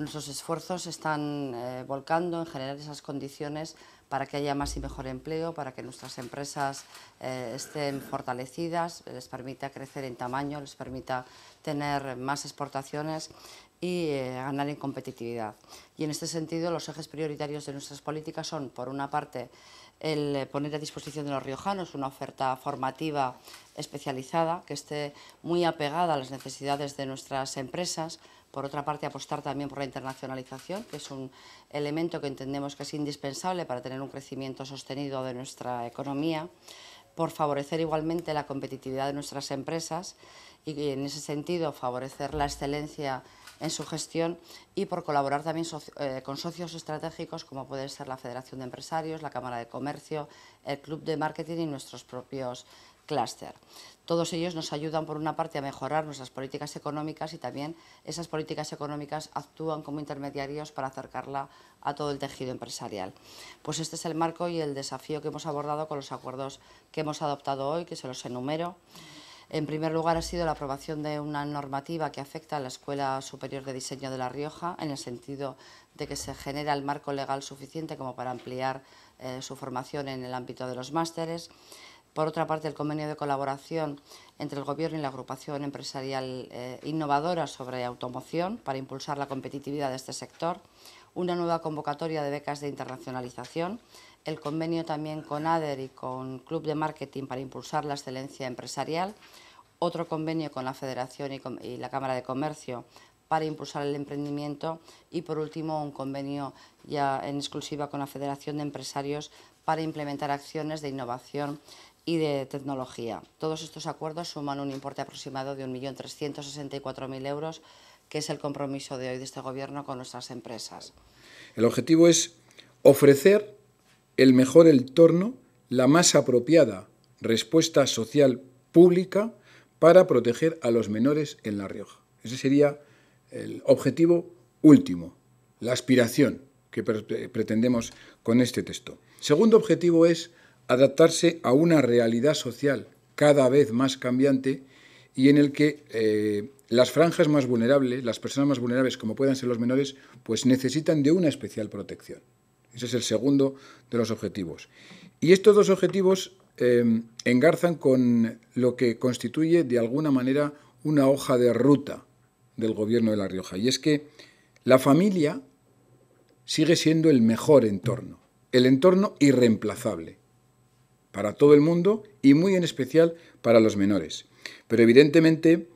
Nuestros esfuerzos están eh, volcando en generar esas condiciones para que haya más y mejor empleo, para que nuestras empresas eh, estén fortalecidas, les permita crecer en tamaño, les permita tener más exportaciones y eh, ganar en competitividad. Y en este sentido, los ejes prioritarios de nuestras políticas son, por una parte, el poner a disposición de los riojanos una oferta formativa especializada que esté muy apegada a las necesidades de nuestras empresas, por otra parte, apostar también por la internacionalización, que es un elemento que entendemos que es indispensable para tener un crecimiento sostenido de nuestra economía, por favorecer igualmente la competitividad de nuestras empresas y en ese sentido favorecer la excelencia en su gestión y por colaborar también eh, con socios estratégicos como puede ser la Federación de Empresarios, la Cámara de Comercio, el Club de Marketing y nuestros propios clúster. Todos ellos nos ayudan, por una parte, a mejorar nuestras políticas económicas y también esas políticas económicas actúan como intermediarios para acercarla a todo el tejido empresarial. Pues este es el marco y el desafío que hemos abordado con los acuerdos que hemos adoptado hoy, que se los enumero. En primer lugar, ha sido la aprobación de una normativa que afecta a la Escuela Superior de Diseño de La Rioja, en el sentido de que se genera el marco legal suficiente como para ampliar eh, su formación en el ámbito de los másteres. Por otra parte, el convenio de colaboración entre el Gobierno y la agrupación empresarial eh, innovadora sobre automoción para impulsar la competitividad de este sector, una nueva convocatoria de becas de internacionalización, el convenio también con ADER y con Club de Marketing para impulsar la excelencia empresarial, otro convenio con la Federación y, y la Cámara de Comercio para impulsar el emprendimiento y, por último, un convenio ya en exclusiva con la Federación de Empresarios para implementar acciones de innovación y de tecnología. Todos estos acuerdos suman un importe aproximado de 1.364.000 euros, que es el compromiso de hoy de este Gobierno con nuestras empresas. El objetivo es ofrecer el mejor entorno, la más apropiada respuesta social pública para proteger a los menores en La Rioja. Ese sería el objetivo último, la aspiración que pretendemos con este texto. Segundo objetivo es adaptarse a una realidad social cada vez más cambiante y en el que eh, las franjas más vulnerables, las personas más vulnerables, como puedan ser los menores, pues necesitan de una especial protección. Ese es el segundo de los objetivos. Y estos dos objetivos eh, engarzan con lo que constituye de alguna manera una hoja de ruta del Gobierno de La Rioja. Y es que la familia sigue siendo el mejor entorno, el entorno irreemplazable para todo el mundo y muy en especial para los menores. Pero evidentemente,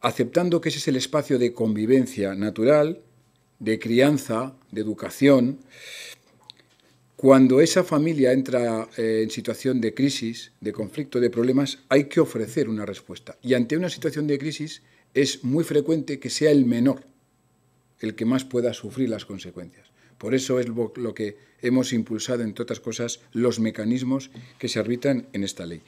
aceptando que ese es el espacio de convivencia natural, de crianza, de educación, cuando esa familia entra eh, en situación de crisis, de conflicto, de problemas, hay que ofrecer una respuesta. Y ante una situación de crisis es muy frecuente que sea el menor el que más pueda sufrir las consecuencias. Por eso es lo que hemos impulsado, entre otras cosas, los mecanismos que se arbitran en esta ley.